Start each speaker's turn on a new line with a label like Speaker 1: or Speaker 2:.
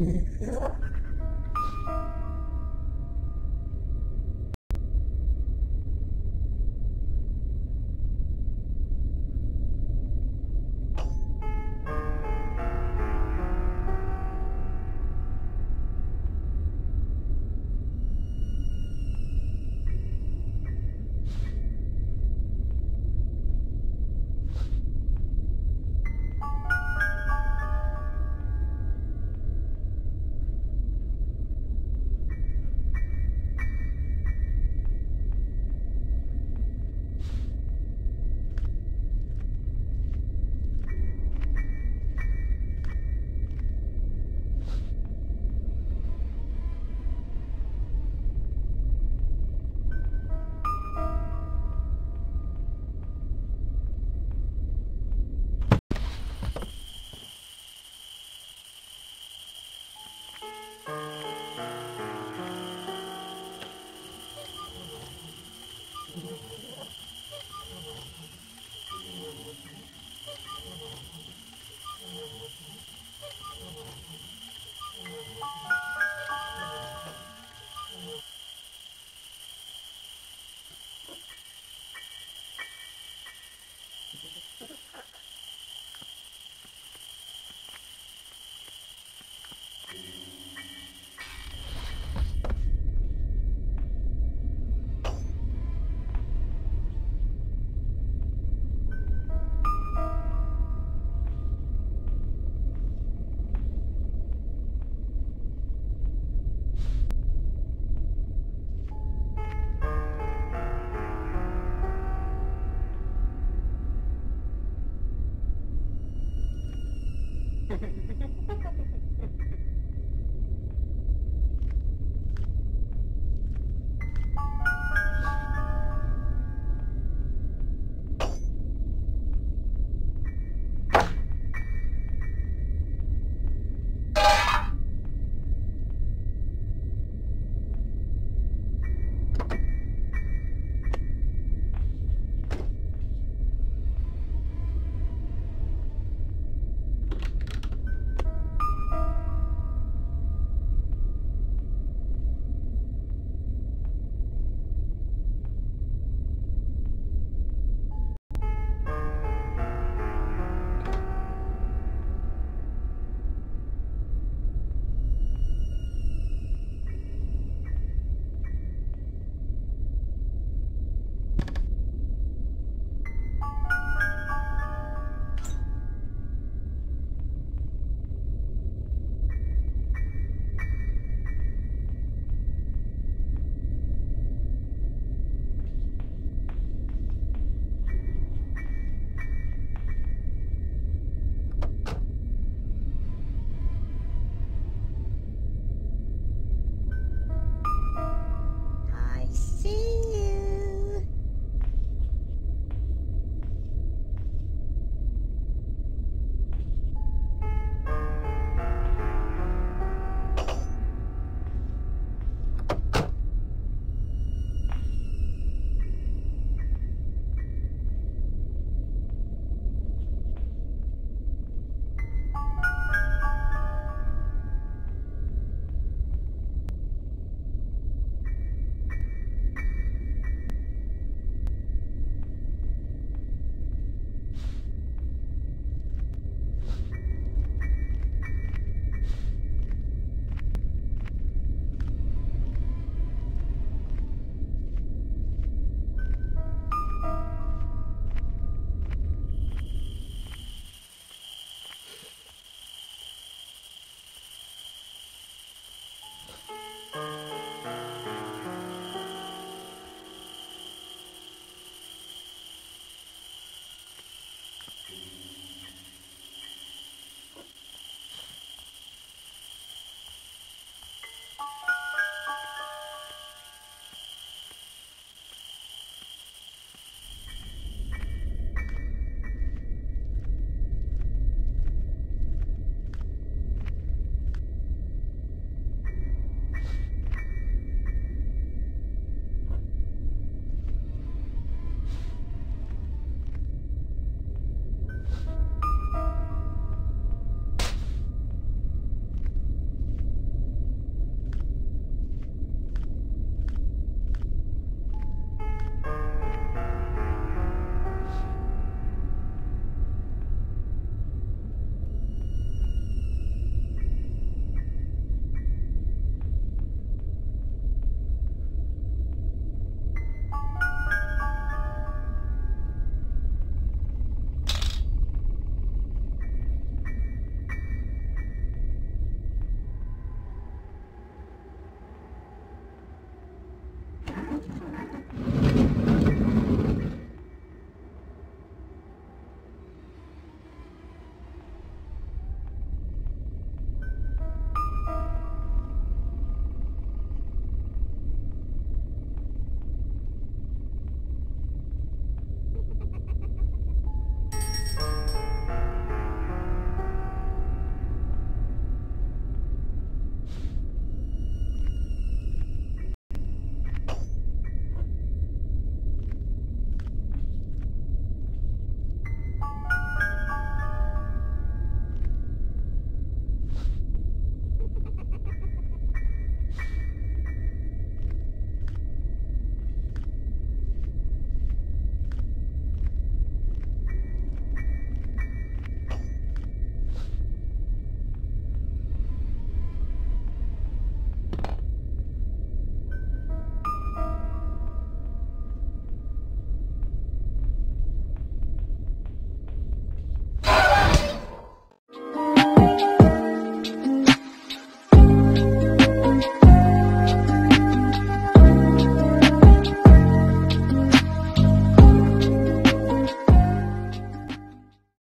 Speaker 1: Yeah.